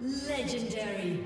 Legendary.